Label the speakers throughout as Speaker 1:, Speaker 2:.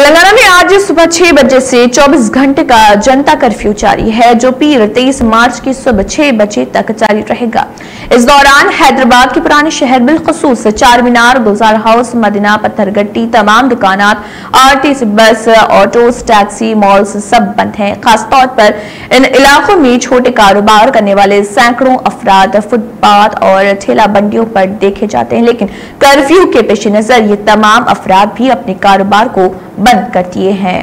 Speaker 1: تلنگانہ میں آج صبح چھ بجے سے چوبیس گھنٹے کا جنتا کرفیو جاری ہے، جو پیر تیئیس مارچ کی صبح چھ بجے تک جاری رہے گا۔ اس دوران حیدرآباد کے پرانے شہر بالخصوص چار مینار گلزار ہاؤس، مدینہ پتھر گٹی، تمام دکانات آرٹی سے بس آٹوز ٹیکسی، مالز سب بند ہیں۔ خاص طور پر ان علاقوں میں چھوٹے کاروبار کرنے والے سینکڑوں افراد فٹ پاتھ اور ٹھیلا بنڈیوں پر دیکھے جاتے ہیں، لیکن کرفیو کے پیش نظر یہ تمام افراد بھی اپنے کاروبار کو بند کر دیے ہیں۔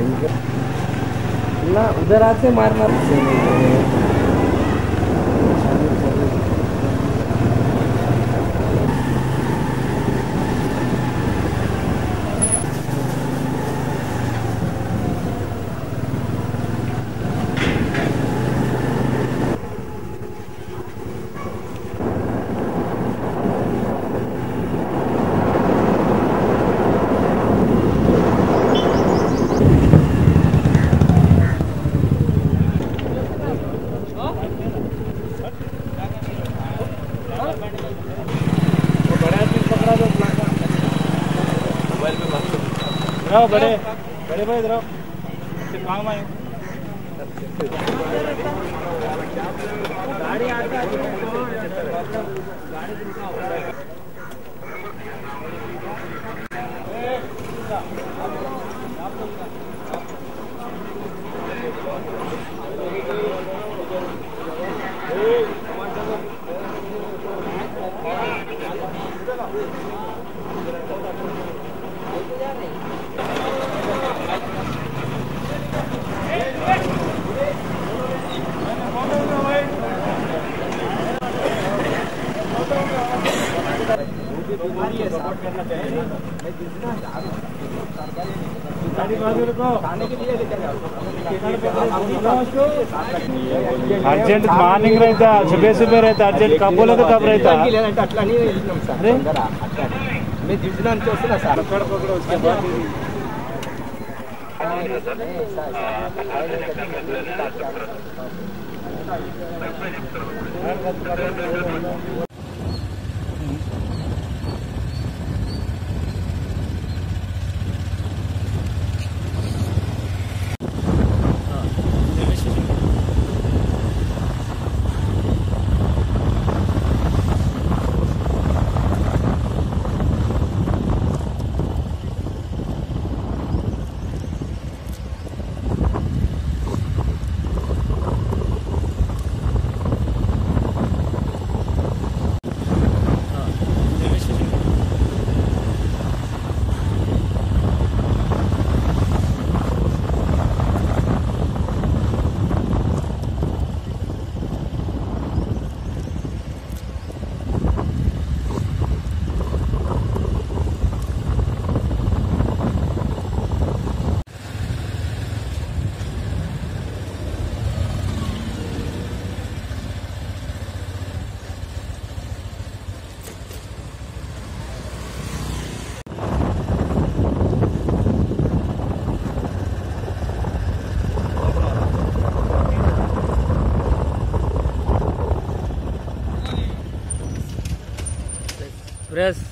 Speaker 2: اللہ ادھر آتے مارنا ادھر
Speaker 3: بڑے بڑے بھائی ادھر کام آئے ارجنٹ مارننگ رہتا صبح صبح رہتا ارجنٹ کب بولے تو کب رہتا
Speaker 4: Yes.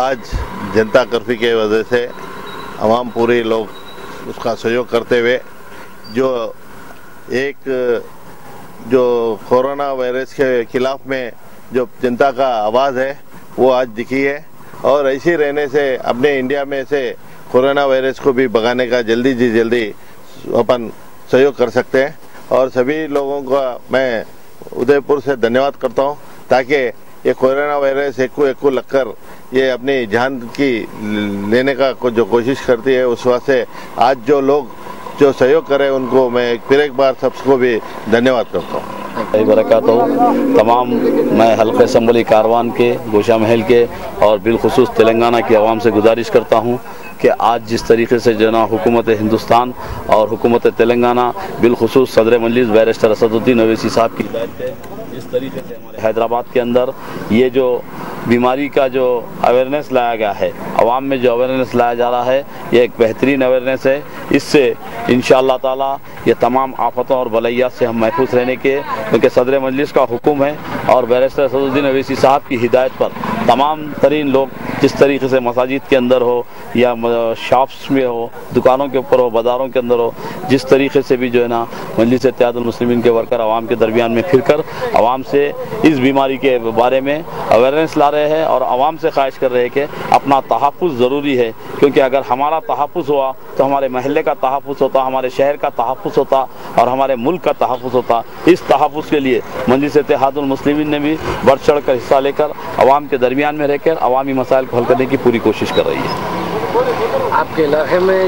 Speaker 5: آج جنتا کرفیو کے وجہ سے عوام پوری لوگ اس کا سہیوگ کرتے ہوئے جو ایک جو کورونا وائرس کے خلاف میں جو جنتا کا آواز ہے، وہ آج دکھی ہے۔ اور ایسی رہنے سے، اپنے انڈیا میں سے کورونا وائرس کو بھی بگانے کا جلدی جی جلدی اپن سہیوگ کر سکتے ہیں۔ اور سبھی لوگوں کا میں ادے پور سے دھنیواد کرتا ہوں تاکہ یہ کورونا وائرس ایکو ایکو لگ کر یہ اپنی جان کی لینے کا جو کوشش کرتی ہے، اس واسطے آج جو لوگ جو سہیوگ کرے، ان کو میں پھر ایک بار سب کو بھی دھنیہ واد کرتا ہوں۔
Speaker 6: برکاتہ تمام میں حلقہ اسمبلی کاروان کے، گوشہ محل کے اور بالخصوص تلنگانہ کی عوام سے گزارش کرتا ہوں کہ آج جس طریقے سے جنا حکومت ہندوستان اور حکومت تلنگانہ بالخصوص صدر مجلس بیرسٹر اسد الدین اویسی صاحب کی ہدایت ہے طریقے سے ہمارے حیدرآباد کے اندر یہ جو بیماری کا جو اویرنیس لایا گیا ہے، عوام میں جو اویرنیس لایا جا رہا ہے، یہ ایک بہترین اویرنیس ہے۔ اس سے انشاءاللہ تعالی یہ تمام آفتوں اور بلیات سے ہم محفوظ رہنے کے، کیونکہ صدر مجلس کا حکم ہے اور بیرسٹر صدر الدین اویسی صاحب کی ہدایت پر تمام ترین لوگ جس طریقے سے مساجد کے اندر ہو یا شاپس میں ہو، دکانوں کے اوپر ہو، بازاروں کے اندر ہو، جس طریقے سے بھی جو ہے نا مجلس اتحاد المسلمین کے ورکر عوام کے درمیان میں پھر کر، عوام سے اس بیماری کے بارے میں اویئرنیس لا رہے ہیں اور عوام سے خواہش کر رہے ہیں کہ اپنا تحفظ ضروری ہے۔ کیونکہ اگر ہمارا تحفظ ہوا تو ہمارے محلے کا تحفظ ہوتا، ہمارے شہر کا تحفظ ہوتا اور ہمارے ملک کا تحفظ ہوتا۔ اس تحفظ کے لیے مجلس اتحاد المسلمین نے بھی بڑھ چڑھ کر حصہ لے کر عوام کے درمیان میں رہ کر عوامی مسائل کو حل کرنے کی پوری کوشش کر رہی ہے۔
Speaker 2: آپ کے علاقے میں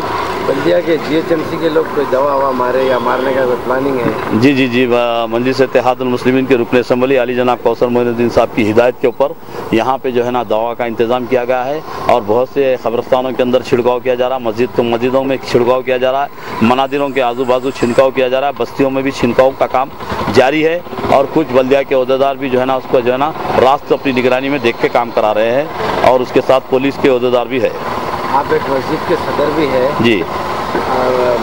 Speaker 2: بلدیا کے جی ایچ ایم سی کے لوگ کوئی دوا ہوا مارے یا مارنے کا پلاننگ ہے؟
Speaker 6: جی جی جی منجلس اتحاد المسلمین کے رکن اسمبلی علی جناب کوثر محین الدین صاحب کی ہدایت کے اوپر یہاں پہ جو ہے نا دوا کا انتظام کیا گیا ہے اور بہت سے قبرستانوں کے اندر چھڑکاؤ کیا جا رہا ہے مسجد تو مسجدوں میں چھڑکاؤ کیا جا رہا ہے منادروں کے آزو بازو چھڑکاؤ کیا جا رہا ہے بستیوں میں بھی چھڑکاؤ کا کام جاری ہے اور کچھ بلدیہ کے عہدیدار بھی جو ہے نا اس کو جو ہے نا راست اپنی نگرانی میں دیکھ کے کام کرا رہے ہیں۔ اور اس کے ساتھ پولیس کے عہدیدار بھی ہے
Speaker 2: آپ ایک مسجد کے صدر بھی ہے
Speaker 6: جی۔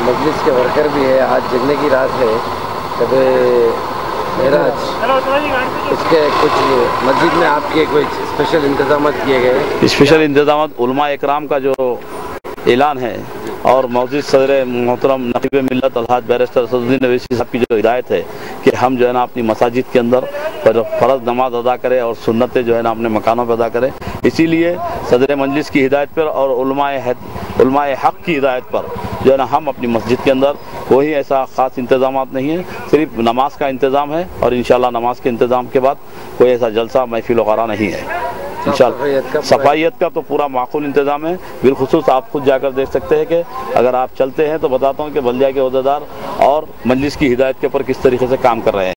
Speaker 2: مجلس کے ورکر بھی ہے آج جگنے کی رات ہے۔ کب معراج اس کے کچھ مسجد میں آپ کے کوئی اسپیشل انتظامات کیے گئے۔
Speaker 6: اسپیشل انتظامات علماء اکرام کا جو اعلان ہے۔ اور موجود صدر محترم نقیب ملت الحاج بیرسٹر صدر الدین نویسی صاحب کی جو ہدایت ہے کہ ہم جو ہے نا اپنی مساجد کے اندر فرض نماز ادا کریں اور سنتیں جو ہے نا اپنے مکانوں پہ ادا کریں۔ اسی لیے صدر مجلس کی ہدایت پر اور علماء حق کی ہدایت پر جو ہے نا ہم اپنی مسجد کے اندر کوئی ایسا خاص انتظامات نہیں ہیں صرف نماز کا انتظام ہے اور انشاءاللہ نماز کے انتظام کے بعد کوئی ایسا جلسہ محفل وغیرہ نہیں ہے۔
Speaker 2: صفائیت
Speaker 6: کا تو پورا معقول انتظام ہے۔ بالخصوص آپ خود جا کر دیکھ سکتے ہیں کہ اگر آپ چلتے ہیں تو بتاتا ہوں کہ بلدیا کے عہدیدار اور مجلس کی ہدایت کے اوپر کس طریقے سے کام کر رہے ہیں۔